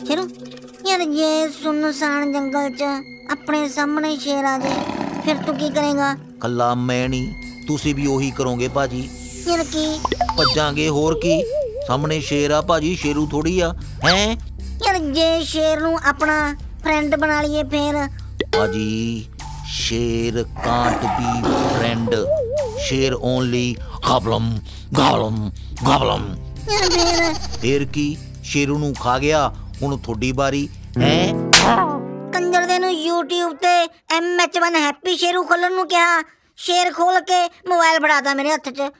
ਸ਼ੇਰੂ ਯਾਰ ਜੇ ਸੁਨਸਾਨ ਜੰਗਲ 'ਚ ਆਪਣੇ ਸਾਹਮਣੇ ਸ਼ੇਰ ਆ ਜਾਏ ਫਿਰ ਤੂੰ ਕੀ ਕਰੇਗਾ ਕੱਲਾ ਮੈਂ ਨਹੀਂ ਤੁਸੀਂ ਵੀ ਉਹੀ ਕਰੋਗੇ ਭਾਜੀ ਯਾਰ ਕੀ ਭੱਜਾਂਗੇ ਹੋਰ ਕੀ ਸਾਹਮਣੇ ਸ਼ੇਰ ਆ ਭਾਜੀ ਸ਼ੇਰੂ ਥੋੜੀ ਆ ਹੈ ਯਾਰ ਜੇ ਸ਼ੇਰ ਨੂੰ ਆਪਣਾ ਫਰੈਂਡ ਬਣਾ ਲਈਏ ਫਿਰ ਭਾਜੀ ਸ਼ੇਰ can't be friend sher only gobble 'em gobble 'em gobble 'em. ਫੇਰ ਕੀ? ਸ਼ੇਰੂ ਨੂੰ ਖਾ ਗਿਆ, ਹੁਣ ਤੁਹਾਡੀ ਵਾਰੀ, ਹੈ? ਕੰਜਰ ਦੇ ਨੂੰ YouTube ਤੇ MH1 ਹੈਪੀ ਸ਼ੇਰੂ ਖੋਲਣ ਨੂੰ ਕਿਹਾ। ਸ਼ੇਰ ਖੋਲ ਕੇ ਮੋਬਾਈਲ ਫੜਾਦਾ ਮੇਰੇ ਹੱਥ 'ਚ।